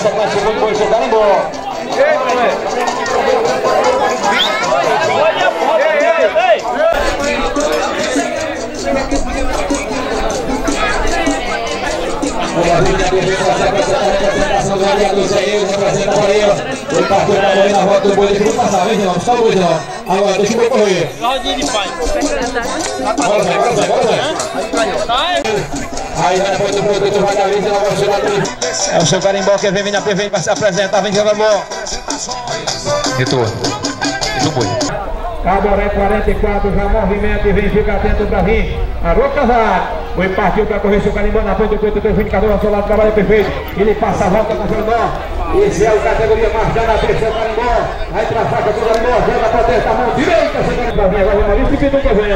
o seu carimbó. Representação do aliado Zé, representa a Bahia. Ele partiu para morrer na volta do boi, deixa eu passar, vem não, só o boi não. Agora, deixa o boi correr. Rodinha de pai. Bora, Zé, bora, Zé, bora, Zé. Aí vai depois do produto, vai dar vez, ela vai chegar ali. É o seu carimbó que vem na PV para se apresentar, vem carimbó. Retorno. E do boi. Caboré 44, já movimenta e vem, fica atento pra vir. Alô, Casar. Foi partiu para correr seu carimbó na ponta do peito, tem o indicador ao seu lado, trabalho perfeito. Ele passa a volta com o Fernão. Esse é o categoria frente, seu carimbó. Vai pra faca do carimbó, joga pra testa, mão direita, seu carimbó. Agora o Maurício que nunca vem.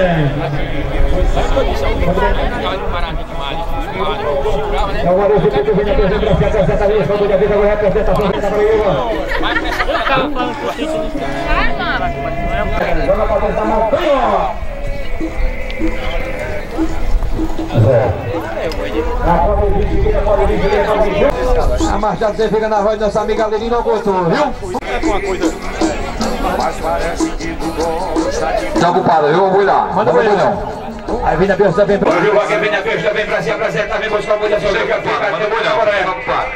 É o Maurício que vem na presença, se apresenta ali, só de agora a apresentação, vem pra Joga pra testa, mão, A marcha você fica na voz da nossa amiga não gostou, viu? Tá ocupado, viu? Vamos lá. Manda o não. Aí vem na Besta, vem pra... Viu, aqui vem na Besta, vem pra apresentar, vem só que fica, manda o bolhão.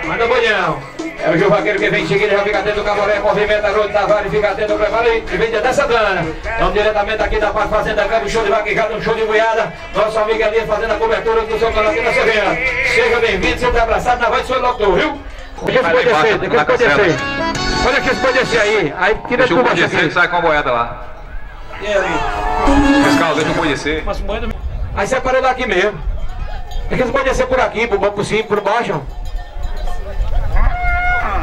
Manda o bolhão. É o Gil Vaqueiro que vem em seguida, já fica dentro do Caboré, movimenta Rude Tavares, fica dentro do Preparo e vem de Santana. Vamos diretamente aqui da parte Fazenda Campo, show de vaquejada, um show de boiada. Nosso amigo ali fazendo a cobertura do seu aqui na Serena. Seja bem-vindo, sempre abraçado na voz do seu locutor, viu? Deixa eu descer, deixa eu descer. Olha que pode descer aí, aí tira Deixa o tudo boi aqui. descer e sai com a boiada lá. Fiscal, deixa o boi descer. Aí separa lá aqui mesmo. É que eles podem descer por aqui, por, por cima, por baixo.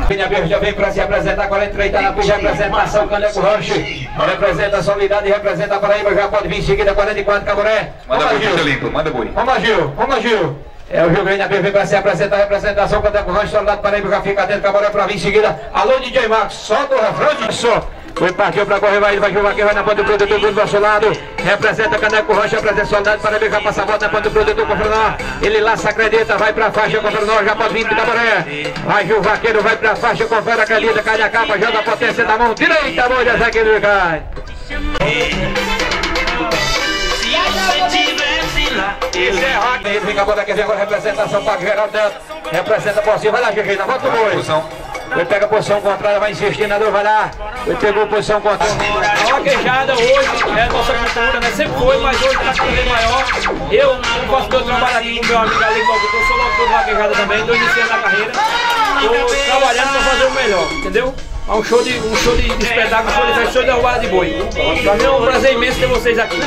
Vinha Verde já vem para se apresentar, 43 está na pista representação, Caneco Rancho. Representa a Solidade, representa a Paraíba, já pode vir em seguida, 44 Caboré. Manda boi, Gil. limpo, manda boi. Vamos, Gil, vamos, Gil. É o Gil Grande vem para se apresentar, representação, Caneco Rancho, Solidade, Paraíba, já fica dentro, Caboré para vir em seguida. Alô, DJ Max, solta o refrão de só. Foi partiu para correr, vai, vai, vai, vai, vai na ponta do produtor do nosso lado. Representa Caneco Rocha, representa Soldado, Paraíba, já passa a volta na ponta do produtor com o Fernão. Ele laça, acredita, vai pra faixa com o Fernão, já pode vir do Caboré. Vai, Gil Vaqueiro, vai pra faixa, confere, acredita, cai na capa, joga a potência da mão direita, bolha, Zé Guilherme cai. Esse é rock, ele fica agora, quer ver agora, representação para Geraldo, representa por cima, vai lá, GG, na volta do boi. Ele pega a posição contrária, vai insistindo na dor, vai lá. Ele pegou a posição contrária. A vaquejada hoje é a nossa cultura, né? Sempre foi, mas hoje está cada vez maior. Eu, eu faço meu trabalho aqui com meu amigo ali, locutor, sou locutor de vaquejada também, estou iniciando a carreira. Estou trabalhando para fazer o melhor, entendeu? É um show de, um show de, de espetáculo, um show de festa, um show de arrumada de boi. Para mim é um prazer imenso ter vocês aqui.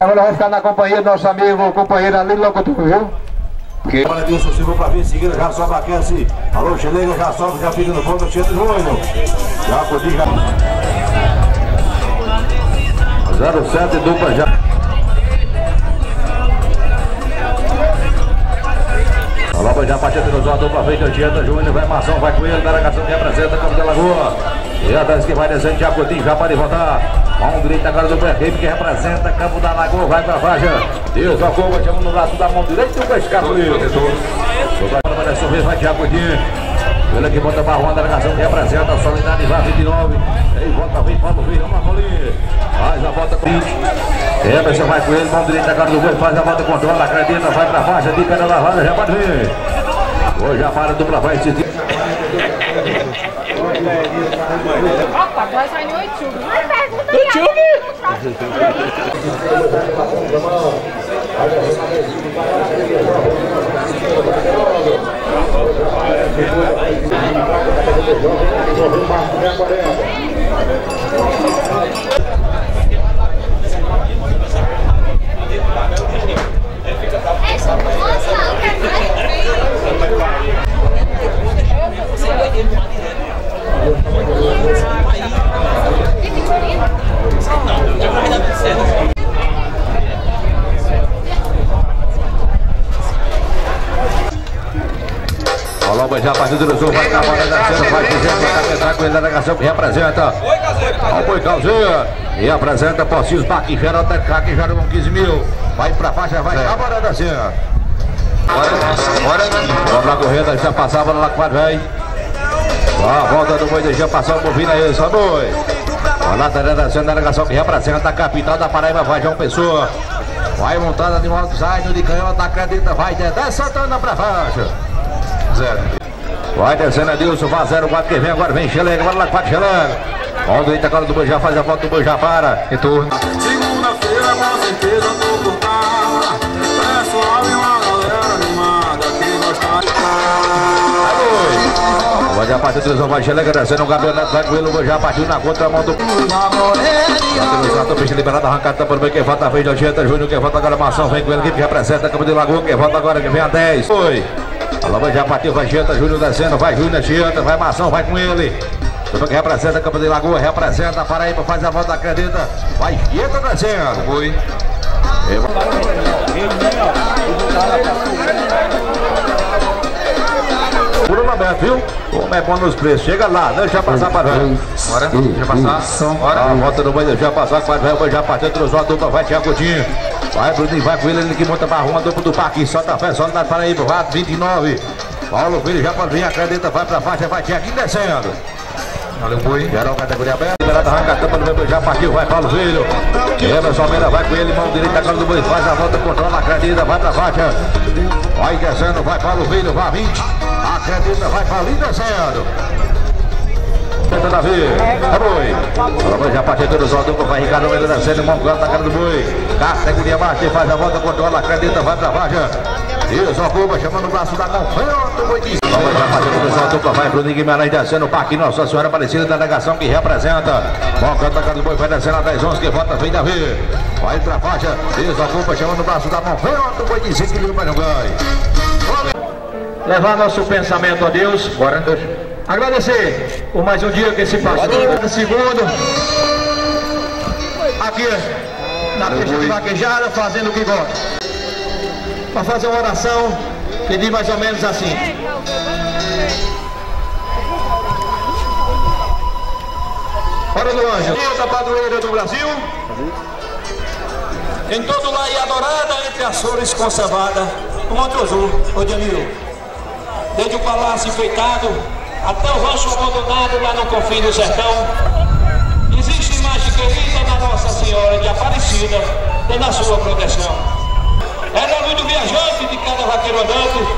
Agora vai ficar na companhia do nosso amigo, companheiro ali, locutor, viu? Olha disso, se for pra vir em seguida, já sobe aquece. Alô, Chilega, já sobe, já fica no fundo, cheio de joelho. Já podia, já. 07 dupla já. A Loba já partida nos olhos, dupla feita, Tieta, Júnior, vai Mação, vai Coelho, Delegação que representa Campo da Lagoa. E a que vai descendo, Jacutim, já pode voltar. Mão direita agora do prefeito que representa Campo da Lagoa, vai pra faixa. Deus, a curva, chama no braço da mão direita e o escapuliu. Agora vai vai Jacutim. Ele que bota barro, a delegação que representa a Solidariedade vai 29. Aí volta, vem, Paulo, vamos lá, Paulinho. Faz a volta com Emerson vai com ele, mão direita agora do boi, faz a volta, controla, acredita, vai pra faixa, de pé na lavada, já pode vir. Hoje já para, dupla vai insistir. Opa, nós vai no YouTube. 너 저기! Já partiu do sul, vai na bola da cena, vai dizendo, vai tentar com ele na delegação que representa. Boi Calzeira. E apresenta Pocinhos Baque, Atacaque, já com 15 mil. Vai pra faixa, vai na bola da cena. Vamos lá correndo, já passava lá com a velho. A volta do Boi deixa passar o bovino aí, só boi. Olha lá, delegação, delegação que representa a capital da Paraíba, vai João Pessoa. Vai montada de moto, sai de canhota, acredita, vai Dedé Santana pra faixa. Zero. Vai descendo Adilson, vai 04 que vem, agora vem Xelega, agora lá 4 Xelega. Ó, o agora do Boi já faz a volta do Boi já para. Retorno. Segunda-feira com certeza tô por cá Pessoal e uma galera animada que gosta Vai já partiu, Deus vai Xelega descendo o Gabriel Neto, vai com ele, o Boi já partiu na contramão do... Atenção, peixe liberado, arrancado, tá por bem, quem volta a vez, Nojenta Júnior, quem volta agora a Mação, vem com ele, que representa a Campo de Lagoa, quem volta agora, que vem a 10. Foi. A Lava já partiu, vai Gieta, Júnior descendo, vai Júnior, Gieta, vai Mação, vai com ele. Tudo que representa a Campo de Lagoa, representa a Paraíba, faz a volta, acredita. Vai Gieta descendo. Foi. Bruno viu? Como é bom nos preços. Chega lá, deixa passar para ver. Bora, deixa passar. Bora. A volta do banho, deixa passar, vai, vai, já partiu, cruzou a dupla, vai Thiago Coutinho. Vai, Bruninho, vai com ele, ele que monta para arruma, dupla do parque, solta a fé, solta para aí, vai, 29. Paulo Filho já pode vir, acredita, vai pra faixa, vai Thiago descendo. Valeu, boi. Geral, categoria aberta, liberada, arranca a tampa do meu já partiu, vai Paulo Filho. Emerson Almeida vai com ele, mão direita, cara do boi, faz a volta, controla, acredita, vai pra faixa. Vai descendo, vai Paulo Filho, vai 20. Acredita, vai Paulinho descendo. Tenta Davi, é boi. Ela vai já partiu todos os dupla, vai Ricardo Almeida descendo, mão canta, cara do boi. Categoria baixa, faz a volta, controla, acredita, vai pra faixa. Isso, Cuba chamando o braço da canto, boi de Vamos já fazer o pessoal dupla, vai Bruno Guimarães descendo, Parque Nossa Senhora Aparecida, delegação que representa. Bom, canta, cara do boi, vai descendo a 10, 11, que volta, vem Davi. Vai pra faixa, isso, Cuba chamando o braço da mão, canto, boi de 5 mil, mas não ganha. Levar nosso pensamento a Deus. Bora, Deus. Agradecer por mais um dia que se passou. Cada segundo. Aqui na pista de vaquejada, fazendo o que gosta. Para fazer uma oração que diz mais ou menos assim. Hora do anjo. Deus da padroeira do Brasil. Em todo lá e adorada entre as flores conservadas. O Monte Azul, ô Danilo. Desde o palácio enfeitado até o rancho abandonado lá no confim do sertão. Existe imagem querida da Nossa Senhora de Aparecida, dando a sua proteção. Era muito viajante de cada vaqueiro andante,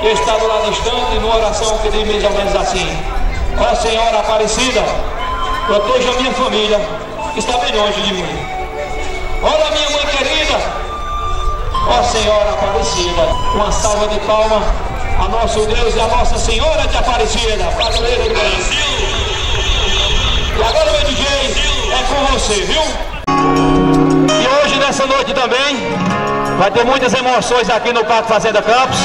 que está do lado distante, numa oração que diz mais ou menos assim: Ó Senhora Aparecida, proteja a minha família, que está bem longe de mim. Olha minha mãe querida, ó Senhora Aparecida, uma salva de palmas a nosso Deus e a Nossa Senhora de Aparecida, padroeira do Brasil. E agora, meu DJ, é com você, viu? E hoje, nessa noite também, vai ter muitas emoções aqui no Parque Fazenda Campos.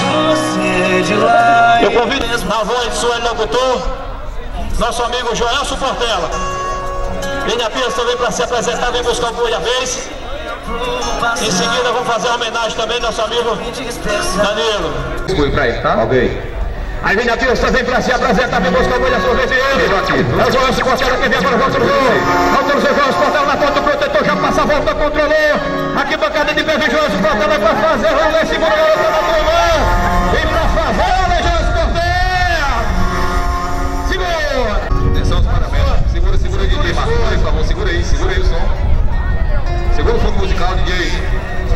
Eu convido na voz de sua locutor, nosso amigo Joelson Portela. Na pista também para se apresentar, vem buscar o vez. Em seguida, vamos fazer uma homenagem também ao nosso amigo Danilo. Boi pra ele, tá? Ok. Aí vem na pista, vem pra se apresentar, vem buscar o da sua vez. É o João se considera que vem agora, volta no gol. Volta no seu João Portela na ponta do protetor, já passa a volta, controlou. Aqui bancada de vem João Portela pra fazer, rolê, segura a outra na turma. Vem pra favela, João Portela. Segura. Atenção, os parabéns. Segura, segura. Marcos, por favor, segura aí, segura aí o som. Segura o fundo musical, DJ.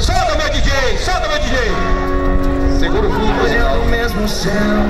Solta meu DJ, solta meu DJ. Segura o fundo musical. Pedido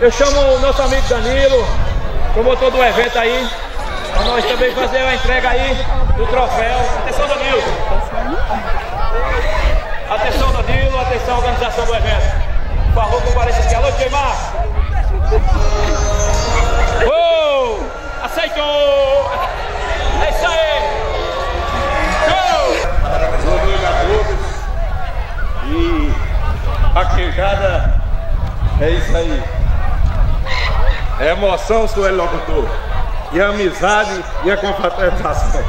Eu chamo o nosso amigo Danilo, promotor do evento aí, para nós também fazer a entrega aí do troféu. Atenção, Danilo! Atenção, Danilo, atenção, organização do evento. Por favor, compareça aqui. Alô, Queimar! Oh! Aceitou! É isso aí! Show! Boa a todos. E a queijada é isso aí. É emoção, senhor locutor. E a amizade e a confraternização.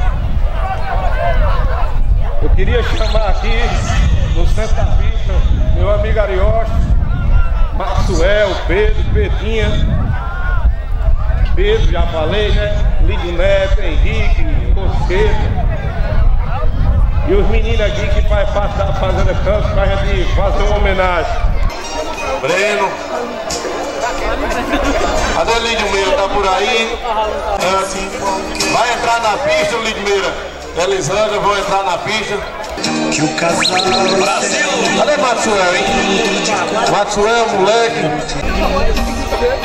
Eu queria chamar aqui no centro da pista meu amigo Ariosto, Maxwell, Pedro, Pedrinha. Pedro, já falei, né? Lídio Neto, Henrique, Mosqueta. E os meninos aqui que faz parte da Fazenda Campos pra gente fazer uma homenagem. Breno. Cadê o Lídio Meira? Tá por aí? É assim. Vai entrar na pista, o Lídio Meira. Elisângela, vou entrar na pista. Que o casal Cadê Maxwell, hein? Maxwell, moleque.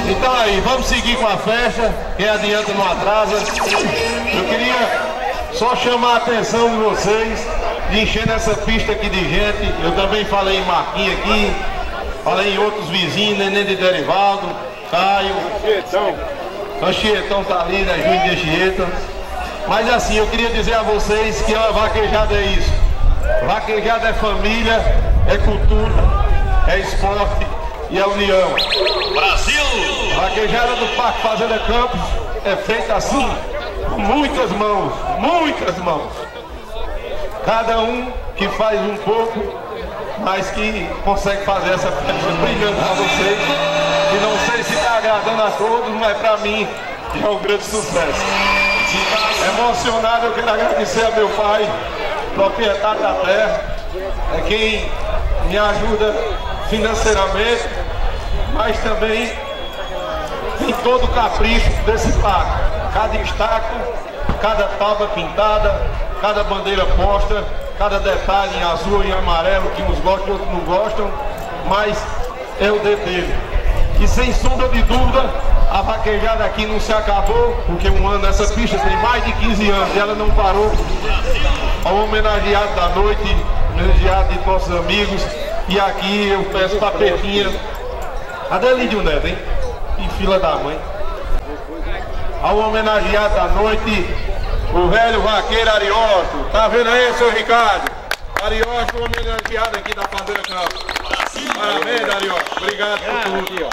Então aí, vamos seguir com a festa. Quem adianta não atrasa. Eu queria só chamar a atenção de vocês de encher essa pista aqui de gente. Eu também falei em Marquinhos aqui, falei em outros vizinhos, Neném de Derivaldo, Caio. Chietão. O Chietão tá ali, né? Júnior de Chieta. Mas assim, eu queria dizer a vocês que a vaquejada é isso. Vaquejada é família, é cultura, é esporte e é união. Brasil! Vaquejada do Parque Fazenda Campos é feita assim, com muitas mãos, muitas mãos. Cada um que faz um pouco, mas que consegue fazer essa festa brilhante para vocês. E não sei se está agradando a todos, mas para mim é um grande sucesso. Emocionado, eu quero agradecer a meu pai, proprietário da terra, é quem me ajuda financeiramente, mas também em todo o capricho desse parque. Cada estátua, cada tábua pintada, cada bandeira posta, cada detalhe em azul e em amarelo que uns gostam e outros não gostam, mas é o dele. E sem sombra de dúvida, a vaquejada aqui não se acabou, porque um ano essa pista tem mais de 15 anos e ela não parou. Ao homenageado da noite, homenageado de nossos amigos, e aqui eu peço pra Pepinha. Cadê Lídio Neto, hein? Que fila da mãe. Ao homenageado da noite, o velho vaqueiro Ariosto. Tá vendo aí, seu Ricardo? Ariosto, homenageado aqui da Fazenda Campos. Parabéns, Ariosto. Obrigado por tudo.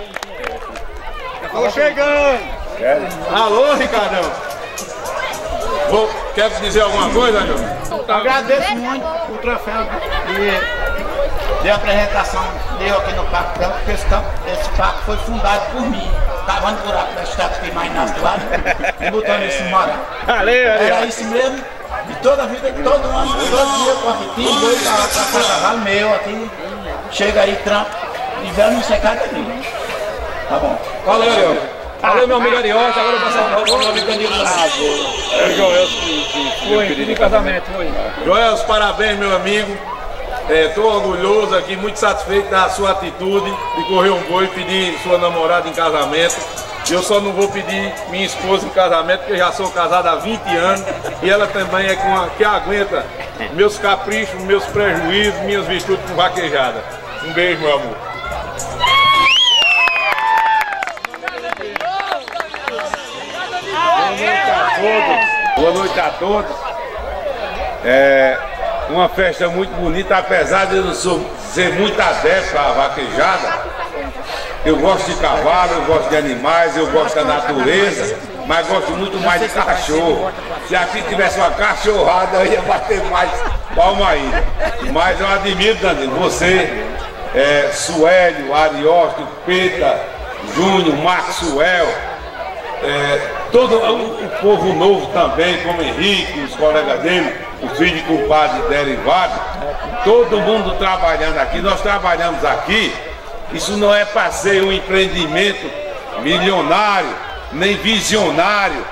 Tô chegando! Alô, Ricardão. Vou, quer dizer alguma coisa, Ariosto? Agradeço muito o troféu de, de apresentação deu aqui no Parque Campo, porque esse, campo, esse parque foi fundado por mim. Cavando buraco da estrada que mais nasce lá e botando esse morar. Valeu, Era valeu. isso mesmo. E toda a vida, todo ano, todo dia, corre tem dois para cavalo meu aqui. Chega aí, trampo. Inverno não secar daqui. Tá bom. Valeu, Ariel. Valeu, meu amigo Ariosta. Agora eu vou passar o meu amigo Danilo. É Joel que, Foi, pedi casamento, foi. Joel, parabéns, meu amigo. Estou orgulhoso aqui, muito satisfeito da sua atitude de correr um boi e pedir sua namorada em casamento. Eu só não vou pedir minha esposa em casamento, porque eu já sou casado há 20 anos e ela também é com a, que aguenta meus caprichos, meus prejuízos, minhas virtudes com vaquejada. Um beijo, meu amor. Boa noite a todos. Boa noite a todos. É uma festa muito bonita, apesar de eu não sou- ser muito adepto à vaquejada. Eu gosto de cavalo, eu gosto de animais, eu gosto da natureza, mas gosto muito mais de cachorro. Se aqui tivesse uma cachorrada, eu ia bater mais palma ainda. Mas eu admiro, Danilo, você, é, Suélio, Ariosto, Peta, Júnior, Maxwell, é, todo o, o povo novo também, como Henrique, os colegas dele, o filho de compadre derivado, todo mundo trabalhando aqui, nós trabalhamos aqui, isso não é para ser um empreendimento milionário, nem visionário,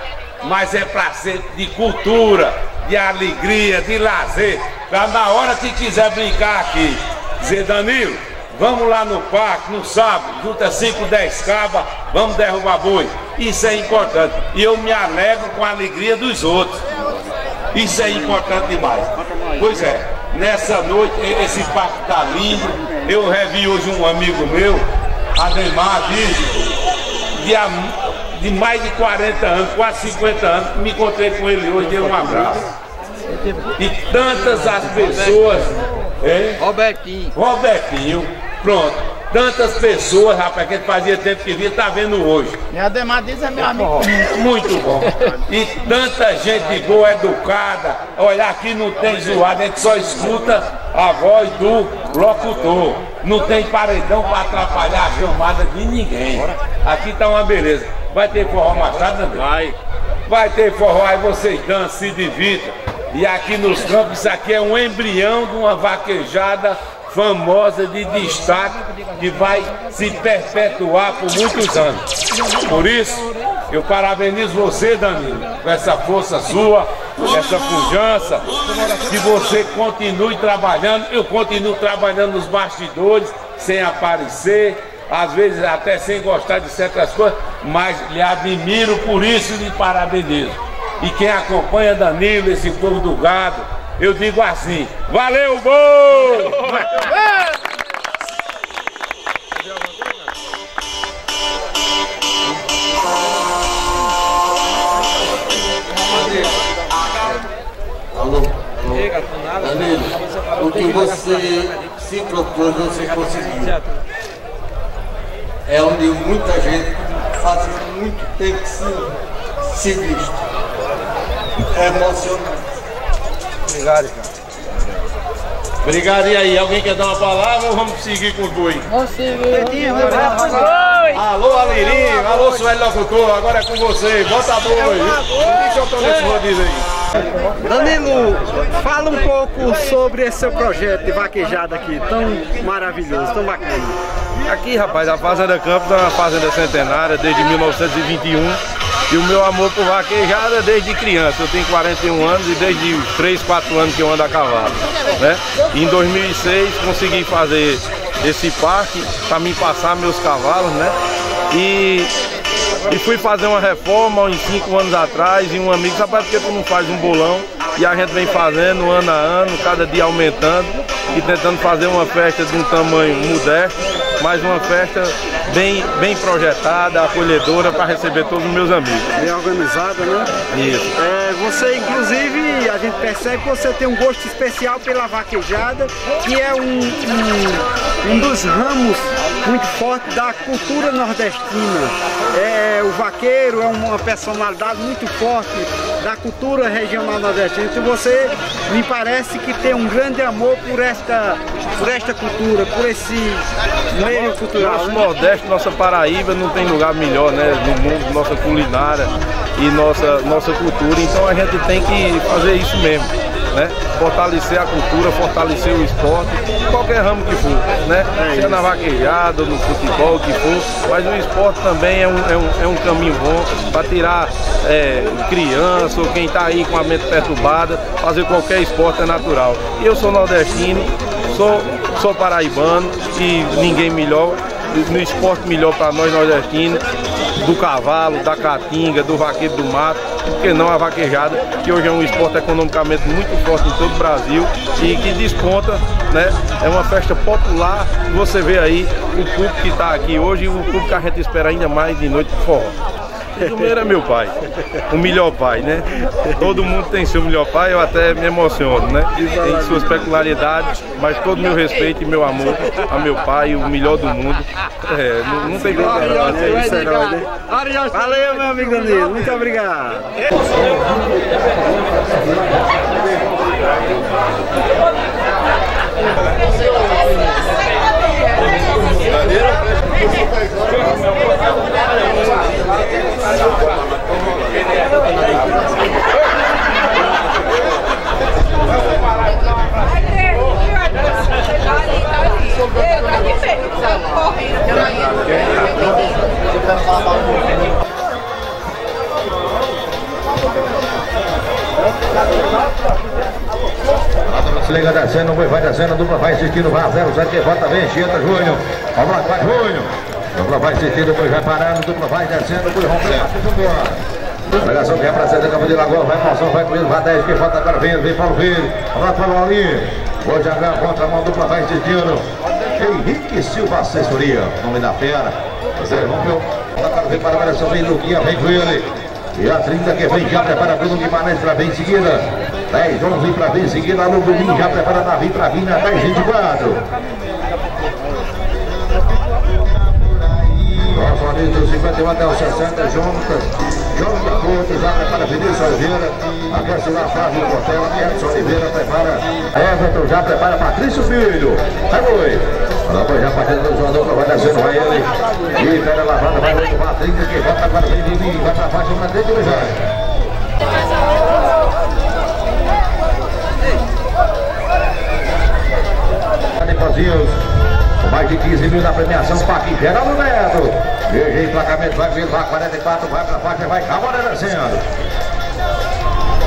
mas é para ser de cultura, de alegria, de lazer, para na hora que quiser brincar aqui, dizer Danilo, Vamos lá no parque, no sábado, junta 5, 10 cabas, vamos derrubar boi. Isso é importante. E eu me alegro com a alegria dos outros. Isso é importante demais. Pois é, nessa noite, esse parque tá lindo. Eu revi hoje um amigo meu, Ademar, de, de, de mais de 40 anos, quase 50 anos, me encontrei com ele hoje, dei um abraço. E tantas as pessoas. Hein? Robertinho. Robertinho, pronto. Tantas pessoas, rapaz, que fazia tempo que via, tá vendo hoje. E Ademar diz é meu amigo. Muito bom. E tanta gente boa, educada. Olha, aqui não tem zoada, a gente só escuta a voz do locutor. Não tem paredão para atrapalhar a chamada de ninguém. Aqui tá uma beleza. Vai ter forró mais tarde, André? Vai. Vai ter forró, aí vocês dançam, se divirtam. E aqui nos campos, isso aqui é um embrião de uma vaquejada famosa de destaque que vai se perpetuar por muitos anos. Por isso, eu parabenizo você, Danilo, com essa força sua, essa pujança, que você continue trabalhando. Eu continuo trabalhando nos bastidores, sem aparecer, às vezes até sem gostar de certas coisas, mas lhe admiro por isso e lhe parabenizo. E quem acompanha Danilo, esse povo do gado, eu digo assim, valeu! Alô? Danilo, o que você se propôs, você conseguiu. É onde muita gente fazia muito tempo se, se visto. É emocionante. Obrigado, cara. Obrigado, e aí? Alguém quer dar uma palavra ou vamos seguir com os boi? Vamos seguir. Alô, Alirinho, alô, Sueli Locutor, agora é com você, bota a boi. Deixa eu tô nesse rodízio aí. Danilo, fala um pouco sobre esse seu projeto de vaquejada aqui, tão maravilhoso, tão bacana. Aqui, rapaz, a Fazenda Campos é uma fazenda centenária desde 1921 e o meu amor por vaquejada é desde criança. Eu tenho 41 anos e desde os 3, 4 anos que eu ando a cavalo. Né? Em 2006 consegui fazer esse parque para me passar meus cavalos, né? E, e fui fazer uma reforma uns 5 anos atrás e um amigo, sabe por que tu não faz um bolão? E a gente vem fazendo ano a ano, cada dia aumentando e tentando fazer uma festa de um tamanho modesto, mas uma festa bem, bem projetada, acolhedora para receber todos os meus amigos. Bem organizada, né? Isso. É, você, inclusive, a gente percebe que você tem um gosto especial pela vaquejada, que é um, um, um dos ramos muito forte da cultura nordestina. É, o vaqueiro é uma personalidade muito forte da cultura regional nordestina. Então você me parece que tem um grande amor por esta, por esta cultura, por esse meio cultural. Nosso né? Nordeste, nossa Paraíba não tem lugar melhor né, no mundo, nossa culinária e nossa, nossa cultura. Então a gente tem que fazer isso mesmo. Né? Fortalecer a cultura, fortalecer o esporte, qualquer ramo que for, né? Seja na vaquejada, no futebol, o que for, mas o esporte também é um, é um, é um caminho bom para tirar é, criança ou quem está aí com a mente perturbada, fazer qualquer esporte é natural. Eu sou nordestino, sou, sou paraibano e ninguém melhor, no esporte melhor para nós nordestinos, do cavalo, da caatinga, do vaqueiro do mato, porque não a vaquejada, que hoje é um esporte economicamente muito forte em todo o Brasil e que desponta, né? É uma festa popular, você vê aí o público que está aqui hoje e o público que a gente espera ainda mais de noite forró. O primeiro é meu pai, o melhor pai, né? Todo mundo tem seu melhor pai, eu até me emociono, né? Tem suas peculiaridades, mas todo meu respeito e meu amor a meu pai, o melhor do mundo. É, não, não tem como. É isso, herói, né? Valeu, meu amigo Danilo, muito obrigado. Trinca descendo, vai descendo, dupla vai insistindo, vai a 07, que volta, vem, Chieta Júnior. Vamos lá, vai Júnior. Dupla vai insistindo, depois vai parando, dupla vai descendo, depois rompendo, Delegação que representa o Campo de Lagoa, vai Moção, vai comigo, vai 10, que falta agora vem, vem Paulo Filho. Lá, Paulo Paulinho. Hoje a contra a mão dupla vai insistindo. Henrique Silva Assessoria, nome da fera. Zé rompeu. Agora vem para a variação, vem Luquinha, vem com ele. E a 30 que vem já prepara Bruno Guimarães para vir em seguida. 10, 11 para vir em seguida. Alô, Bruninho já prepara Davi para vir na 10, 24. Amigo do 51 até o 60, juntas. Jonathan Couto já prepara Vinícius Oliveira. Aquece lá Flávio Portela. Edson Oliveira prepara. Everton já prepara Patrício Filho. Vai, boi. Depois já partindo do jogador, vai descendo, vai ele. E pega a lavada, vai o Patrick, que volta agora, vem, vem, vem, vai pra faixa, na frente do Jair. Mais de 15 mil na premiação, Paquim Geraldo Neto. GG emplacamento, vai vir, vai 44, vai pra faixa, vai Camaré descendo.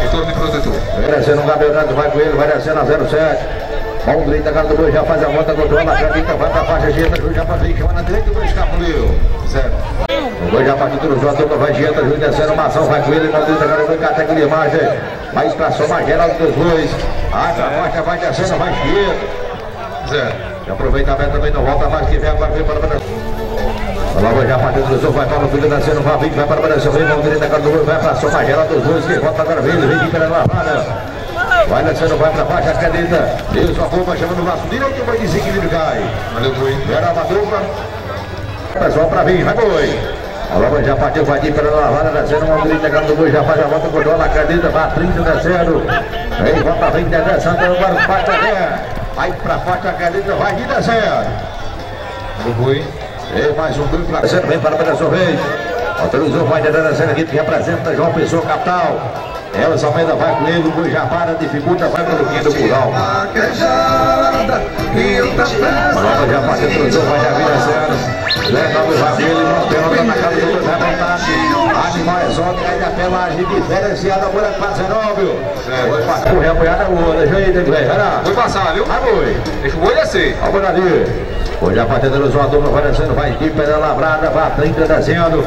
Retorno protetor. Descendo o Gabriel Neto, vai com ele, vai descendo a 07. Mão direita, cara do boi, já faz a volta, controla, acredita, vai pra faixa, Júlio já faz chama na direita, o boi escapuliu. Zero. O boi já partiu tudo junto, turma vai Gieta, Júlio descendo, Mação, vai com ele, mão direita, do boi, categoria imagem. Vai pra somar geral dos dois. A faixa vai descendo, vai Gieta. Zero. E aproveitamento também não volta mais que vem agora vem para o Brasil. Logo já partindo do jogo, vai para o filho descendo, vai vir, vai para o Brasil, vem, mão direita agora do gol, vai para a soma geral dos dois, que volta agora, vem, vem pela lavada. Vai descendo, vai para baixo, acredita. Deus, a bomba chamando o braço direito, vai desequilíbrio cai. Valeu, boi. Era uma dupla. Pessoal para vir, vai, boi. A logo já partiu, vai vir pela lavada, descendo, mão direita agora do gol, já faz a volta, controla, acredita, vai 30 descendo. Vem, volta, vem, descendo, agora parte até. Aí pra faixa a caneta vai de descer. O Rui. E mais um Rui pra descer, vem para a vez. Autorizou, vai de descer aqui que representa João Pessoa, capital. Elas Almeida vai com ele, o para, dificulta, vai para o quinto plural. Nova já parte, autorizou, vai já vir descendo. Levando vai com ele, não tem na casa do vai montar. Animal exótico, aí da pelagem diferenciada, agora é 19. Foi passar, correr apoiada, deixa aí, velho. Foi passar, viu? Vai, boi. Deixa o olho assim. Olha o Bonadinho. Hoje a partida do zoador vai descendo, vai equipe pela lavrada, vai 30 descendo.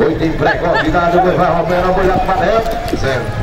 Oito em pré-convidado, vai rompendo a mulher para dentro. Certo.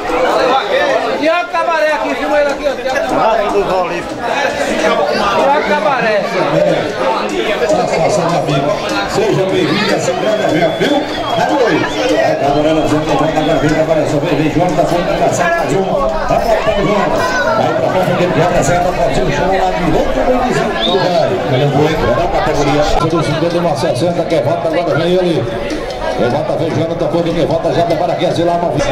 Vai para a ponta dele, já apresenta, pode ser o chão lá direito, bem dizendo do velho. Ele é muito, é da categoria. Dos 50 uma 60, que volta, agora vem ele. Quem volta vem João da Fonte, quem volta já prepara aqui, assim lá, uma vez.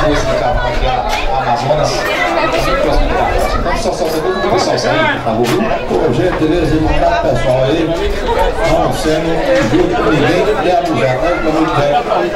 Vou explicar aqui a Amazonas. Então só só você o pessoal sair na rua. Por gentileza de mandar o pessoal aí, não sendo junto com ninguém, e abusar, né? Como ele